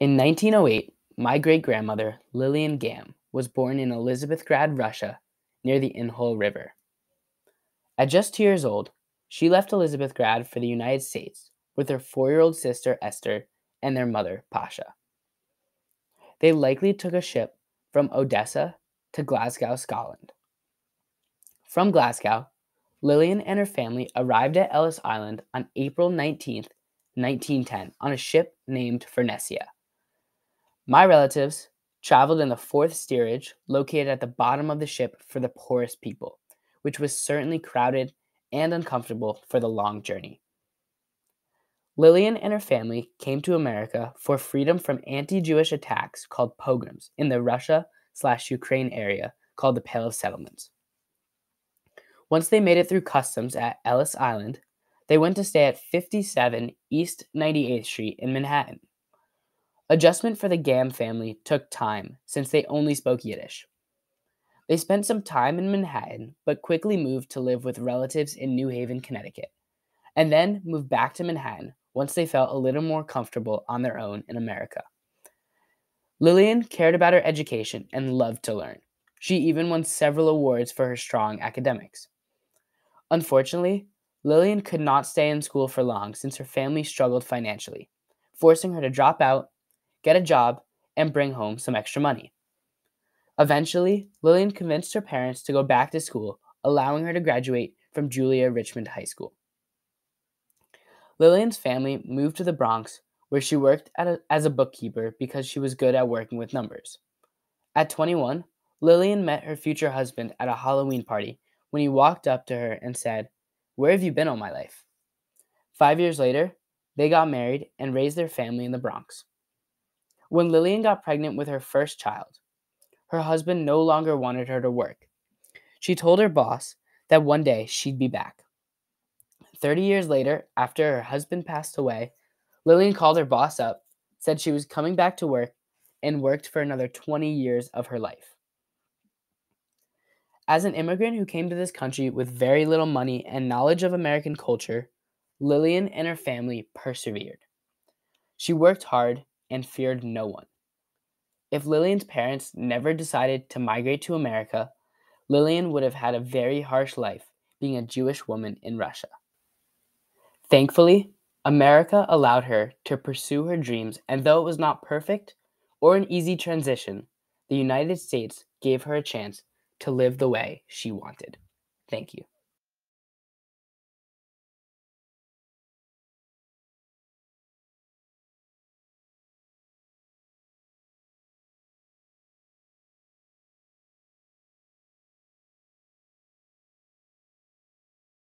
In 1908, my great grandmother, Lillian Gamm, was born in Elizabethgrad, Russia, near the Inhul River. At just two years old, she left Elizabethgrad for the United States with her four year old sister Esther and their mother Pasha. They likely took a ship from Odessa to Glasgow, Scotland. From Glasgow, Lillian and her family arrived at Ellis Island on April 19, 1910, on a ship named Furnessia. My relatives traveled in the fourth steerage located at the bottom of the ship for the poorest people, which was certainly crowded and uncomfortable for the long journey. Lillian and her family came to America for freedom from anti Jewish attacks called pogroms in the Russia slash Ukraine area called the Pale of Settlements. Once they made it through customs at Ellis Island, they went to stay at 57 East 98th Street in Manhattan. Adjustment for the Gamm family took time since they only spoke Yiddish. They spent some time in Manhattan, but quickly moved to live with relatives in New Haven, Connecticut, and then moved back to Manhattan once they felt a little more comfortable on their own in America. Lillian cared about her education and loved to learn. She even won several awards for her strong academics. Unfortunately, Lillian could not stay in school for long since her family struggled financially, forcing her to drop out, get a job, and bring home some extra money. Eventually, Lillian convinced her parents to go back to school, allowing her to graduate from Julia Richman High School. Lillian's family moved to the Bronx, where she worked a, as a bookkeeper because she was good at working with numbers. At 21, Lillian met her future husband at a Halloween party when he walked up to her and said, Where have you been all my life? Five years later, they got married and raised their family in the Bronx. When Lillian got pregnant with her first child, her husband no longer wanted her to work. She told her boss that one day she'd be back. 30 years later, after her husband passed away, Lillian called her boss up, said she was coming back to work, and worked for another 20 years of her life. As an immigrant who came to this country with very little money and knowledge of American culture, Lillian and her family persevered. She worked hard and feared no one. If Lillian's parents never decided to migrate to America, Lillian would have had a very harsh life being a Jewish woman in Russia. Thankfully, America allowed her to pursue her dreams, and though it was not perfect or an easy transition, the United States gave her a chance to live the way she wanted. Thank you.